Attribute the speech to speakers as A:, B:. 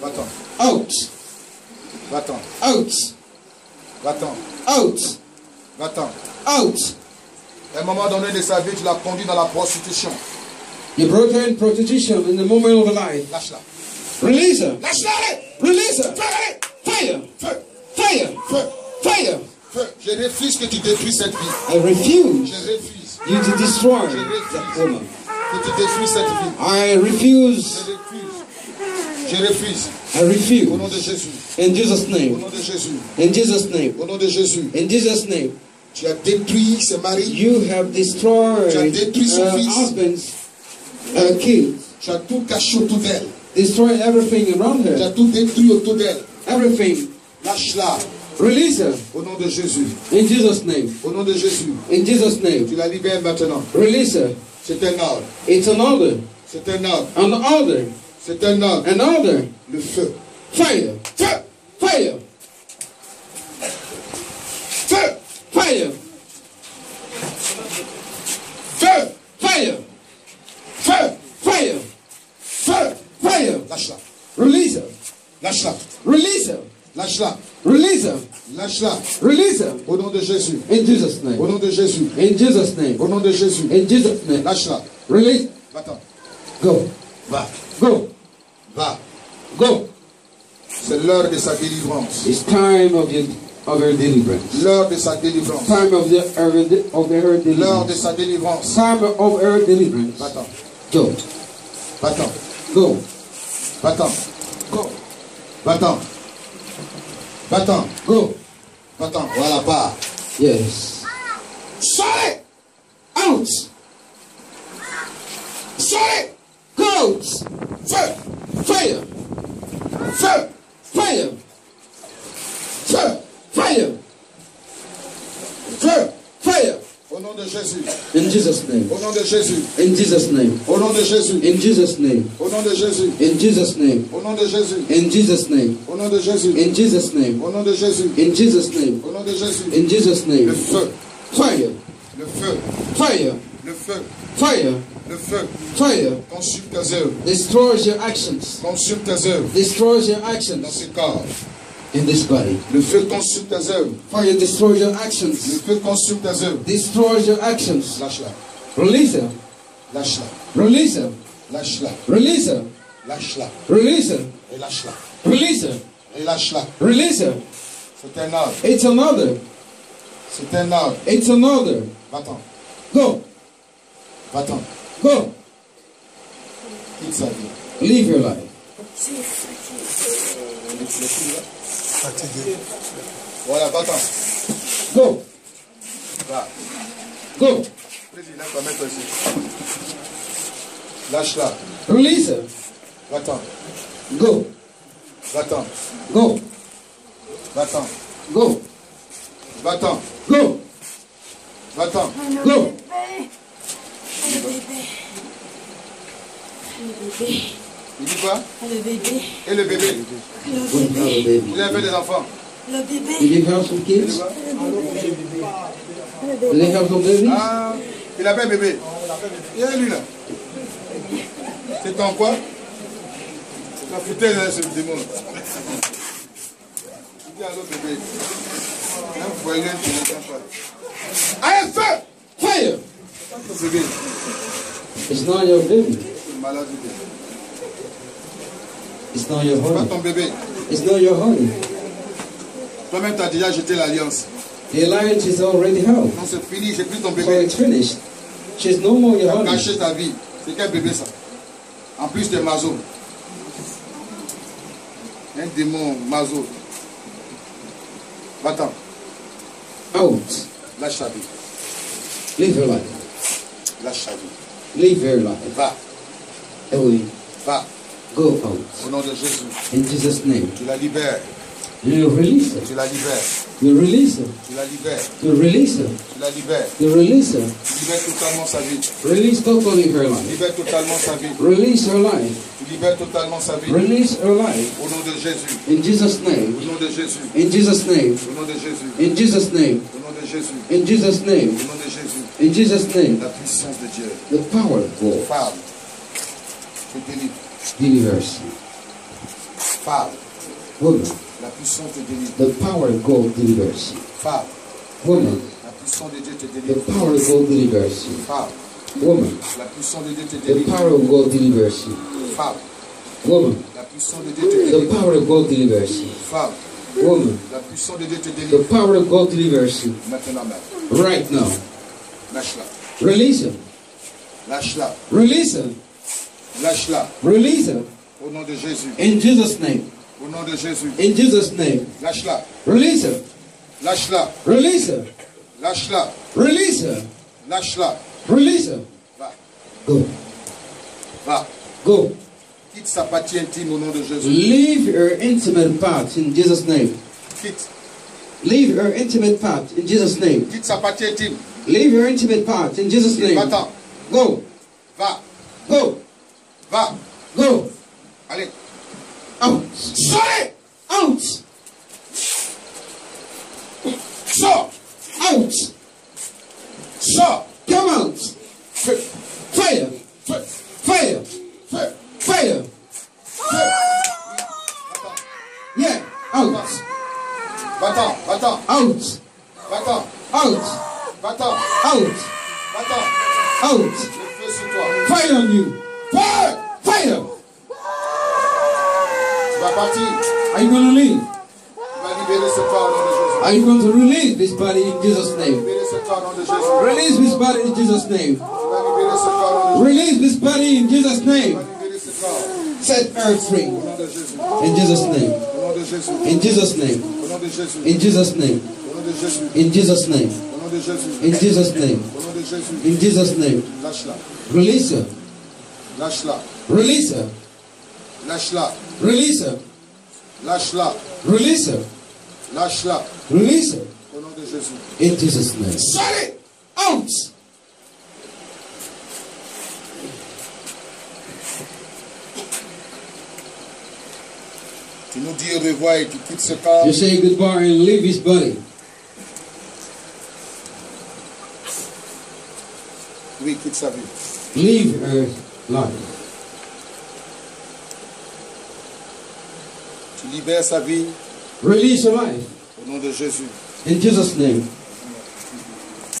A: Va-t'en.
B: Out.
A: Va-t'en.
B: Out.
A: Va-t'en.
B: Out.
A: Va-t'en.
B: Out.
A: À un moment donné de sa vie, tu l'as conduit dans la prostitution.
B: You brought her in prostitution in the moment of her life.
A: Lâche-la.
B: Release her.
A: Lâche-la,
B: Release her. Fire.
A: Feu
B: Fire.
A: Feu
B: Fire.
A: Feu Je refuse que tu détruises cette vie.
B: I refuse
A: Je refuse
B: you to destroy that woman.
A: que tu détruises cette vie.
B: I
A: Je
B: refuse.
A: Refuse. Je refuse.
B: I
A: Au nom de
B: refuse.
A: Jésus.
B: In Jesus'
A: Au
B: name.
A: nom de Jésus.
B: In Jesus' name.
A: Au nom de Jésus.
B: In Jesus' name.
A: Tu as détruit ses maris.
B: You have destroyed
A: Tu as détruit son
B: uh, husbands, uh, kids.
A: Tu as tout caché autour d'elle.
B: Destroy everything around
A: Tu
B: her.
A: as tout détruit autour d'elle.
B: Everything.
A: Lâche-la.
B: Release her.
A: Au nom de Jésus.
B: In Jesus' name.
A: Au nom de Jésus.
B: In Jesus' name.
A: Tu la libères maintenant.
B: Release her.
A: C'est un ordre.
B: It's an order.
A: C'est un ordre.
B: An order.
A: C'est un ordre.
B: An order.
A: Le feu.
B: Fire.
A: Feu
B: Fire.
A: Feu
B: Fire.
A: Feu
B: Fire.
A: Feu
B: Fire.
A: Feu
B: Fire.
A: Lâche-la.
B: Release.
A: Lâche-la.
B: Release.
A: Lâche-la.
B: Release.
A: Lâche-la.
B: Release.
A: Au nom de Jésus.
B: In Jesus'
A: Au
B: name.
A: nom de Jésus.
B: In Jesus' name.
A: Au nom de Jésus.
B: In Jesus' name.
A: Lâche-la.
B: Release.
A: Va-t'en.
B: Go.
A: Va.
B: Go.
A: Va.
B: Go.
A: C'est l'heure de sa délivrance.
B: It's time of your of her deliverance.
A: L'heure de sa délivrance.
B: Time of the of her, her
A: L'heure de
B: deliverance.
A: sa délivrance.
B: Time of her deliverance.
A: Va-t'en.
B: Go.
A: Va-t'en.
B: Go.
A: Va-t'en.
B: Go.
A: Va-t'en. Va-t'en.
B: Go.
A: Va-t'en. Voilà, pas.
B: Yes.
A: Sortez
B: Out.
A: Sortez
B: Go.
A: Feu
B: Fire.
A: Feu
B: Fire.
A: Feu
B: Fire.
A: Feu
B: Fire.
A: Au nom de Jésus.
B: In Jesus' name.
A: Au nom de Jésus.
B: In Jesus' name.
A: Au nom de Jésus.
B: In Jesus' name.
A: Au nom de Jésus.
B: In Jesus' name.
A: Au nom de Jésus.
B: In Jesus' name.
A: Au nom de Jésus.
B: In Jesus' name.
A: Au nom de Jésus.
B: In Jesus' name.
A: Au nom de Jésus.
B: In Jesus'
A: Le
B: name.
A: feu.
B: Fire.
A: Le feu.
B: Fire.
A: Le feu.
B: Fire.
A: Le feu.
B: Fire.
A: Consume tes œuvres.
B: Destroys your actions.
A: Consume tes œuvres.
B: Destroys your
A: Dans
B: actions
A: ce corps.
B: in this body.
A: Le feu consume tes œuvres.
B: Fire destroys your
A: Le
B: actions.
A: feu consume tes œuvres.
B: Destroys your actions.
A: Lâche-la.
B: Release her.
A: Lâche-la.
B: Release her.
A: Lâche-la.
B: Release her.
A: Lâche-la.
B: Release her.
A: Et lâche-la.
B: Release her.
A: Et lâche-la.
B: Release her.
A: C'est un ordre.
B: It's an order.
A: C'est un ordre.
B: It's an order.
A: Va-t'en.
B: Go.
A: Va-t'en.
B: Go.
A: Quitte sa vie.
B: Live your life.
A: Voilà, va-t'en.
B: Go.
A: Va.
B: Go.
A: Président, va mettre ici. Lâche-la.
B: Release.
A: Va-t'en.
B: Go.
A: Va-t'en.
B: Go.
A: Va-t'en.
B: Go.
A: Va-t'en.
B: Go.
A: Va-t'en.
B: Go.
C: Le bébé. Le bébé.
A: Il dit quoi
C: Le bébé.
A: Et le bébé
C: Le bébé.
A: avez fait des enfants
C: Le bébé.
B: Did you have some
A: Il dit
B: kids? Did they have some babies?
A: Ah, il avait un bébé. Il est lui là. C'est ton quoi La foutaise, hein, ce démon. Il dit à l'autre bébé. Un voyou, tu ne sais pas. Allez, feu
B: Fire.
A: Bébé.
B: It's not your baby. It's not your
A: Pas
B: honey.
A: ton bébé.
B: It's not your honey.
A: Toi-même, tu as déjà jeté l'alliance.
B: The alliance is already held.
A: Non, c'est fini, j'ai pris ton
B: So
A: bébé.
B: it's finished. She's no more
A: Tu
B: your
A: as
B: honey.
A: caché ta vie. C'est quel bébé ça? En plus de Mazo. Un démon, Mazo. Va-t'en,
B: Out.
A: lâche ta vie.
B: Live your life.
A: Lâche ta vie.
B: Live your life.
A: Va,
B: Away.
A: va.
B: Go out.
A: Au nom de Jésus.
B: In Jesus' name.
A: Tu la libères.
B: You release her.
A: Tu la libères.
B: You release her.
A: Tu la libères.
B: You release her.
A: Tu la libères.
B: You release her.
A: Tu libères totalement sa vie.
B: Release totally her life.
A: libères totalement sa vie.
B: Release her life.
A: Tu libères totalement sa vie.
B: Release her life.
A: Au nom de Jésus.
B: In Jesus' name.
A: Au nom de Jésus.
B: In Jesus' name.
A: Au nom de Jésus.
B: In Jesus' name.
A: Au nom de Jésus.
B: In Jesus' name.
A: Au nom de Jésus.
B: In Jesus' name.
A: La puissance de Dieu.
B: The power of God
A: Parle. Je délivre.
B: delivers.
A: Femme,
B: Woman,
A: la puissance te délivre.
B: the power of God delivers you.
A: Femme,
B: Woman,
A: la puissance de Dieu te
B: the
A: délivre.
B: power of God delivers you.
A: Femme,
B: Woman,
A: la puissance de Dieu te
B: the
A: délivre.
B: power of God delivers you.
A: Femme,
B: Woman,
A: la puissance de Dieu te
B: the
A: délivre.
B: power of God delivers you.
A: Femme,
B: Woman,
A: la puissance de Dieu te
B: the
A: délivre.
B: power of God delivers you.
A: Maintenant
B: Right now.
A: Lâche-la.
B: Release her.
A: Lâche-la.
B: Release her.
A: Lâche-la.
B: Release her.
A: Au nom de Jésus.
B: In Jesus' name.
A: Au nom de Jésus.
B: In Jesus' name.
A: Lâche-la.
B: Release her.
A: Lâche-la.
B: Release her.
A: Lâche-la.
B: Release her.
A: Lâche-la.
B: Release her.
A: Va.
B: Go.
A: Va.
B: Go.
A: Quitte sa partie intime au nom de Jésus.
B: Leave her intimate part in Jesus' name.
A: Quitte.
B: Leave her intimate part in Jesus' name.
A: Quitte sa partie intime.
B: Leave her intimate part in Jesus' name.
A: Va-t'en.
B: Go.
A: Va.
B: Go.
A: Va.
B: Go.
A: Allez.
B: Out.
A: Sortez.
B: Out.
A: Sors.
B: Out.
A: Sors.
B: Come out.
A: Feu.
B: Fire.
A: Feu.
B: Fire.
A: Feu.
B: Fire. Yeah. Out.
A: Va-t'en. Va-t'en.
B: Out.
A: Va-t'en.
B: Out.
A: Va-t'en.
B: Out. Out.
A: Le feu sur toi.
B: Fire on you. Fire.
A: Vas.
B: Are you going to leave?
A: Tu vas libérer ce corps au nom de Jésus.
B: Are you going to release this body in Jesus' name?
A: Libérer ce corps au nom de Jésus.
B: Release this body in Jesus' name.
A: Tu vas libérer ce corps au nom de Jésus.
B: Release this body in Jesus' name.
A: vas libérer ce corps
B: Set her free.
A: au nom de
B: In Jesus' name.
A: Au nom de Jésus.
B: In Jesus' name.
A: Au nom de Jésus.
B: In Jesus' name.
A: Au nom de Jésus.
B: In Jesus' name.
A: Au nom de Jésus.
B: In Jesus' name.
A: Au nom de Jésus.
B: In Jesus' name. Release her. Release her. Release her. Release her. Release her.
A: Au nom de Jésus.
B: In Jesus' name.
A: Sortez.
B: Out.
A: Tu nous dis au revoir et tu quittes ce corps.
B: You say goodbye and leave his body.
A: Oui, quitte sa vie.
B: Leave her life.
A: Tu libères sa vie
B: Release her life.
A: au nom de Jésus.
B: In Jesus' name.